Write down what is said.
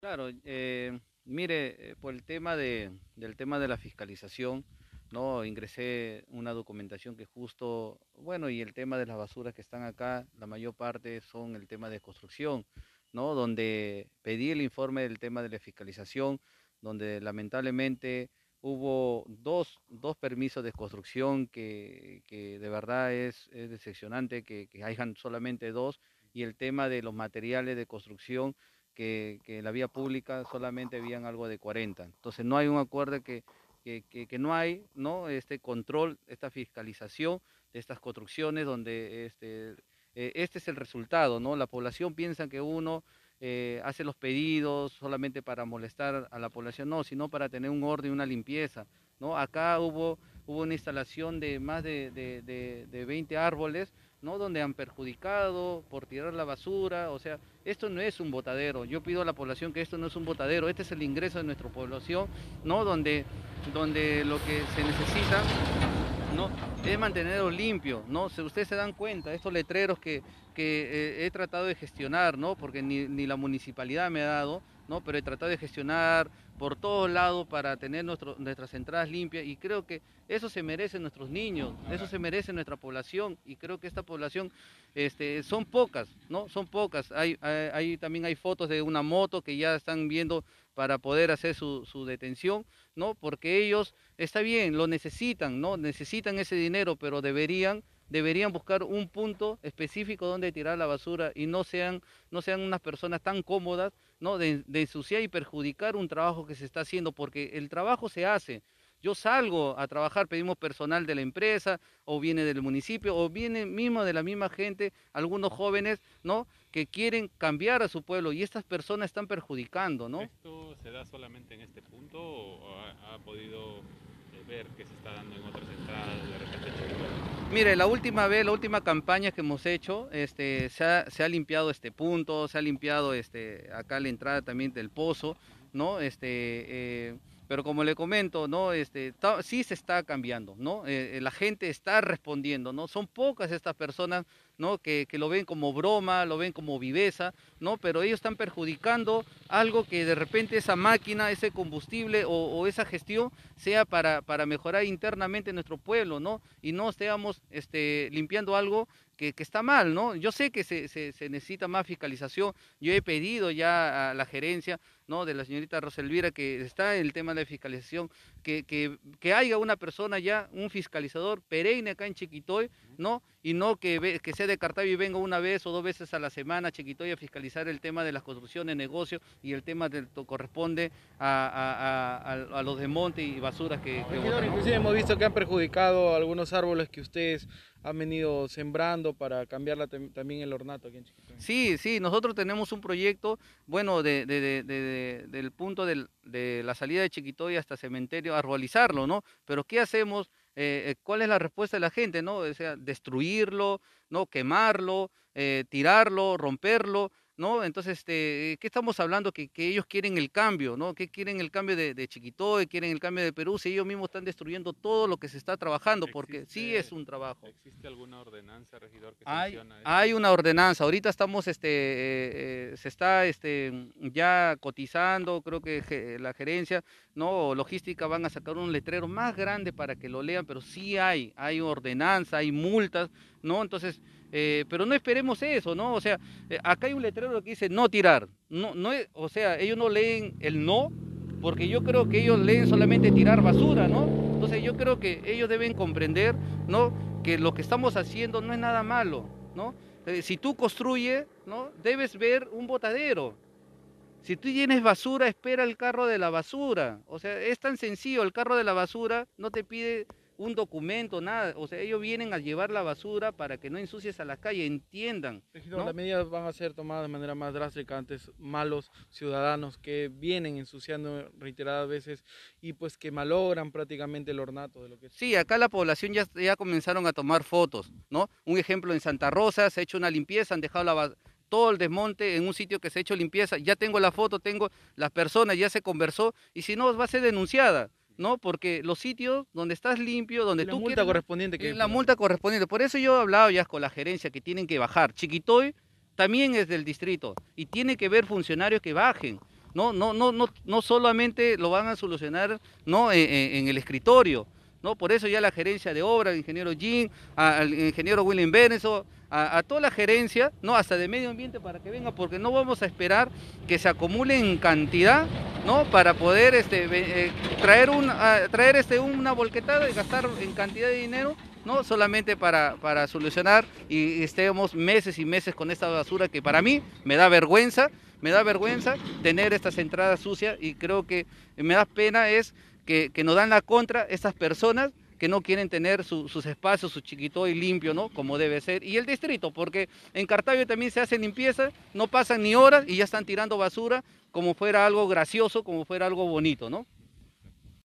Claro, eh, mire, eh, por el tema de, del tema de la fiscalización, ¿no? Ingresé una documentación que justo, bueno, y el tema de las basuras que están acá, la mayor parte son el tema de construcción, ¿no? Donde pedí el informe del tema de la fiscalización, donde lamentablemente hubo dos, dos permisos de construcción que, que de verdad es, decepcionante que hayan solamente dos, y el tema de los materiales de construcción que, que la vía pública solamente habían algo de 40. Entonces no hay un acuerdo que, que, que, no hay ¿no? este control, esta fiscalización de estas construcciones donde este, eh, este es el resultado, ¿no? La población piensa que uno eh, hace los pedidos solamente para molestar a la población, no, sino para tener un orden una limpieza, ¿no? Acá hubo, hubo una instalación de más de, de, de, de 20 árboles, ¿no? Donde han perjudicado por tirar la basura, o sea, esto no es un botadero. Yo pido a la población que esto no es un botadero, este es el ingreso de nuestra población, ¿no? Donde, donde lo que se necesita. Es mantenerlo limpio, ¿no? Ustedes se dan cuenta, estos letreros que, que eh, he tratado de gestionar, ¿no? Porque ni, ni la municipalidad me ha dado, ¿no? Pero he tratado de gestionar por todos lados para tener nuestras entradas limpias y creo que eso se merecen nuestros niños, eso se merece nuestra población y creo que esta población este, son pocas, ¿no? Son pocas. Hay, también hay fotos de una moto que ya están viendo para poder hacer su, su, detención, ¿no? Porque ellos, está bien, lo necesitan, ¿no? Necesitan ese dinero, pero deberían deberían buscar un punto específico donde tirar la basura y no sean, no sean unas personas tan cómodas ¿no? de, ensuciar y perjudicar un trabajo que se está haciendo, porque el trabajo se hace. Yo salgo a trabajar, pedimos personal de la empresa, o viene del municipio, o viene mismo de la misma gente, algunos jóvenes, ¿no? Que quieren cambiar a su pueblo y estas personas están perjudicando, ¿no? ¿Esto se da solamente en este punto o ha, podido ver que se está dando en otras entradas de repente Mire, la última vez, la última campaña que hemos hecho, este, se ha, se ha limpiado este punto, se ha limpiado este, acá la entrada también del pozo, ¿no? Este, eh, pero como le comento, ¿no? Este, sí se está cambiando, ¿no? Eh, eh, la gente está respondiendo, ¿no? Son pocas estas personas, ¿no? Que, que, lo ven como broma, lo ven como viveza, ¿no? Pero ellos están perjudicando algo que de repente esa máquina, ese combustible o, esa gestión sea para, para, mejorar internamente nuestro pueblo, ¿no? Y no estemos este, limpiando algo que, que, está mal, ¿no? Yo sé que se, se, necesita más fiscalización, yo he pedido ya a la gerencia, ¿no? De la señorita Roselvira, que está en el tema de fiscalización, que, que, que haya una persona ya, un fiscalizador perenne acá en Chiquitoy, ¿no? Y no que, que sea de Cartavio y venga una vez o dos veces a la semana a Chiquitoy a fiscalizar el tema de las construcciones, negocios y el tema del corresponde a, a, a, a los desmontes y basuras que... que inclusive hemos visto que han perjudicado algunos árboles que ustedes han venido sembrando para cambiarla también el ornato aquí en Chiquitoy. Sí, sí, nosotros tenemos un proyecto, bueno, de, de, de, de del punto de la salida de Chiquitoy hasta cementerio, arbolizarlo, ¿no? Pero ¿qué hacemos? Eh, ¿Cuál es la respuesta de la gente, no? O sea, destruirlo, ¿no? Quemarlo, eh, tirarlo, romperlo, ¿no? Entonces, este, ¿qué estamos hablando? Que, que, ellos quieren el cambio, ¿no? Que quieren el cambio de, de Chiquitoy, quieren el cambio de Perú, si ellos mismos están destruyendo todo lo que se está trabajando, ¿Existe, porque sí es un trabajo. ¿Existe alguna ordenanza, regidor, que hay, esto? Hay una ordenanza, ahorita estamos, este, eh, eh, se está este, ya cotizando, creo que la gerencia, ¿no? Logística van a sacar un letrero más grande para que lo lean, pero sí hay, hay ordenanza, hay multas, ¿no? Entonces, eh, pero no esperemos eso, ¿no? O sea, eh, acá hay un letrero que dice no tirar. No, no o sea, ellos no leen el no, porque yo creo que ellos leen solamente tirar basura, ¿no? Entonces yo creo que ellos deben comprender, ¿no? Que lo que estamos haciendo no es nada malo, ¿no? Eh, si tú construyes, ¿no? Debes ver un botadero. Si tú tienes basura, espera el carro de la basura. O sea, es tan sencillo, el carro de la basura no te pide un documento, nada. O sea, ellos vienen a llevar la basura para que no ensucies a la calle, entiendan. ¿no? Las medidas van a ser tomadas de manera más drástica antes malos ciudadanos que vienen ensuciando reiteradas veces y pues que malogran prácticamente el ornato de lo que Sí, acá la población ya, ya comenzaron a tomar fotos, ¿no? Un ejemplo en Santa Rosa, se ha hecho una limpieza, han dejado la todo el desmonte en un sitio que se ha hecho limpieza, ya tengo la foto, tengo las personas, ya se conversó, y si no, va a ser denunciada. ¿No? Porque los sitios donde estás limpio, donde la tú multa quieres, correspondiente que la multa correspondiente. Por eso yo he hablado ya con la gerencia que tienen que bajar. Chiquitoy también es del distrito y tiene que ver funcionarios que bajen. no, no, no, no, no solamente lo van a solucionar ¿no? en, en el escritorio, ¿no? Por eso ya la gerencia de obra, el ingeniero Jean, al ingeniero William Beneso, a, toda la gerencia, ¿no? hasta de medio ambiente para que venga, porque no vamos a esperar que se acumule en cantidad ¿no? para poder este, eh, traer, un, traer este, una volquetada y gastar en cantidad de dinero no solamente para, para solucionar y estemos meses y meses con esta basura que para mí me da vergüenza, me da vergüenza tener estas entradas sucias y creo que me da pena es que, que nos dan la contra estas personas que no quieren tener sus espacios, su chiquito y limpio, ¿no? Como debe ser. Y el distrito, porque en Cartagio también se hace limpieza, no pasan ni horas y ya están tirando basura como fuera algo gracioso, como fuera algo bonito, ¿no?